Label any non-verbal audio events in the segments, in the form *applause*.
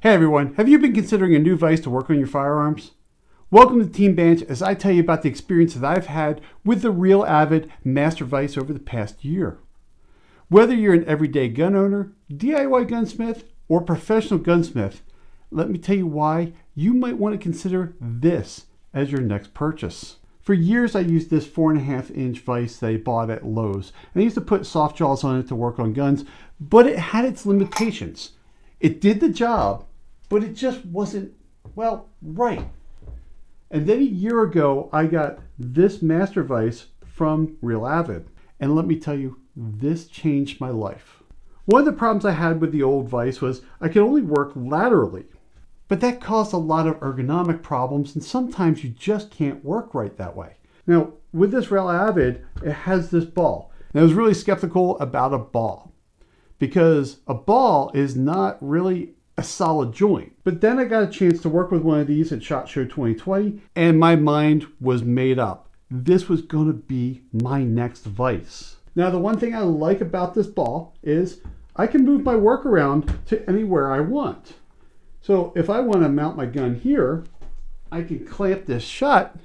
Hey everyone, have you been considering a new vise to work on your firearms? Welcome to Team Banch as I tell you about the experience that I've had with the Real Avid Master Vise over the past year. Whether you're an everyday gun owner, DIY gunsmith, or professional gunsmith, let me tell you why you might want to consider this as your next purchase. For years, I used this four and a half inch vise that I bought at Lowe's. And I used to put soft jaws on it to work on guns, but it had its limitations. It did the job, but it just wasn't, well, right. And then a year ago, I got this Master Vise from Real Avid. And let me tell you, this changed my life. One of the problems I had with the old Vise was I could only work laterally. But that caused a lot of ergonomic problems, and sometimes you just can't work right that way. Now, with this Real Avid, it has this ball. And I was really skeptical about a ball because a ball is not really a solid joint. But then I got a chance to work with one of these at SHOT Show 2020, and my mind was made up. This was going to be my next vice. Now, the one thing I like about this ball is I can move my work around to anywhere I want. So if I want to mount my gun here, I can clamp this shut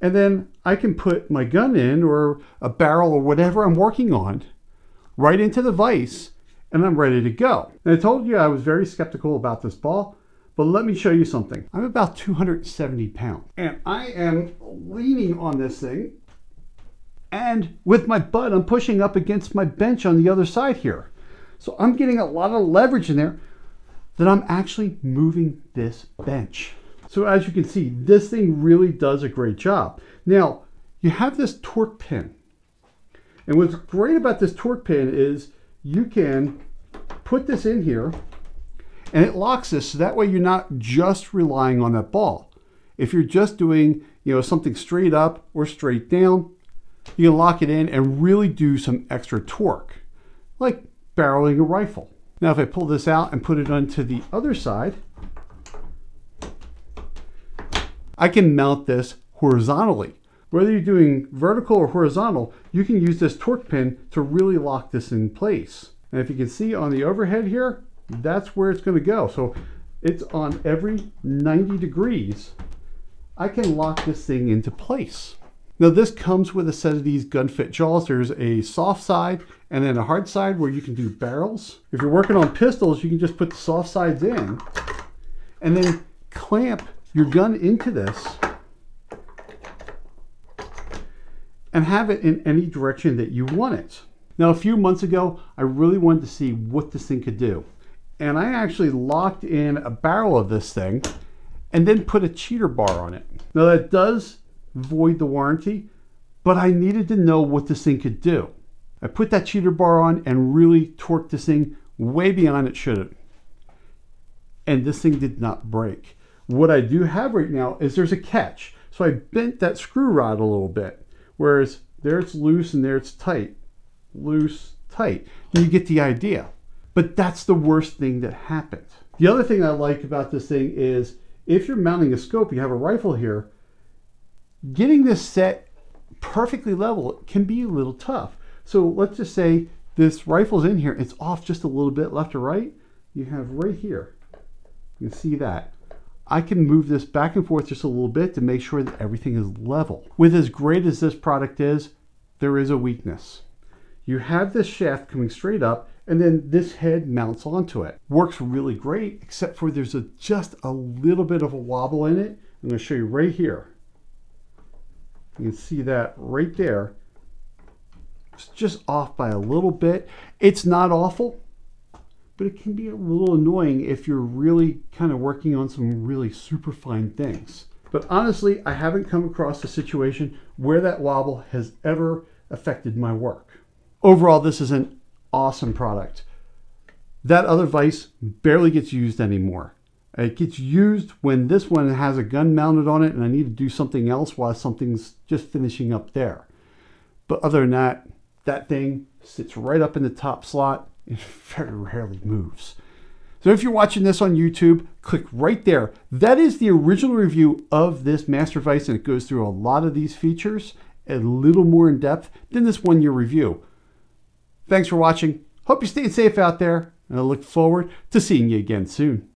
and then I can put my gun in or a barrel or whatever I'm working on right into the vise and I'm ready to go. And I told you I was very skeptical about this ball, but let me show you something. I'm about 270 pounds and I am leaning on this thing and with my butt, I'm pushing up against my bench on the other side here. So I'm getting a lot of leverage in there that I'm actually moving this bench. So as you can see, this thing really does a great job. Now, you have this torque pin. And what's great about this torque pin is you can put this in here and it locks this so that way you're not just relying on that ball. If you're just doing you know, something straight up or straight down, you can lock it in and really do some extra torque, like barreling a rifle. Now if I pull this out and put it onto the other side, I can mount this horizontally. Whether you're doing vertical or horizontal, you can use this torque pin to really lock this in place. And if you can see on the overhead here, that's where it's gonna go. So it's on every 90 degrees. I can lock this thing into place. Now this comes with a set of these gun fit jaws. There's a soft side and then a hard side where you can do barrels. If you're working on pistols, you can just put the soft sides in and then clamp your gun into this and have it in any direction that you want it. Now, a few months ago, I really wanted to see what this thing could do. And I actually locked in a barrel of this thing and then put a cheater bar on it. Now that does void the warranty, but I needed to know what this thing could do. I put that cheater bar on and really torqued this thing way beyond it should have. And this thing did not break. What I do have right now is there's a catch. So I bent that screw rod a little bit. Whereas there it's loose and there it's tight. Loose, tight. And you get the idea. But that's the worst thing that happened. The other thing I like about this thing is if you're mounting a scope, you have a rifle here, getting this set perfectly level can be a little tough. So let's just say this rifle's in here, it's off just a little bit left or right. You have right here, you can see that. I can move this back and forth just a little bit to make sure that everything is level. With as great as this product is, there is a weakness. You have this shaft coming straight up and then this head mounts onto it. Works really great, except for there's a, just a little bit of a wobble in it. I'm gonna show you right here. You can see that right there. It's just off by a little bit. It's not awful, but it can be a little annoying if you're really kind of working on some really super fine things. But honestly, I haven't come across a situation where that wobble has ever affected my work. Overall, this is an awesome product. That other vise barely gets used anymore. It gets used when this one has a gun mounted on it and I need to do something else while something's just finishing up there. But other than that, that thing sits right up in the top slot and *laughs* very rarely moves. So if you're watching this on YouTube, click right there. That is the original review of this Master Vise and it goes through a lot of these features a little more in depth than this one year review. Thanks for watching. Hope you're staying safe out there and I look forward to seeing you again soon.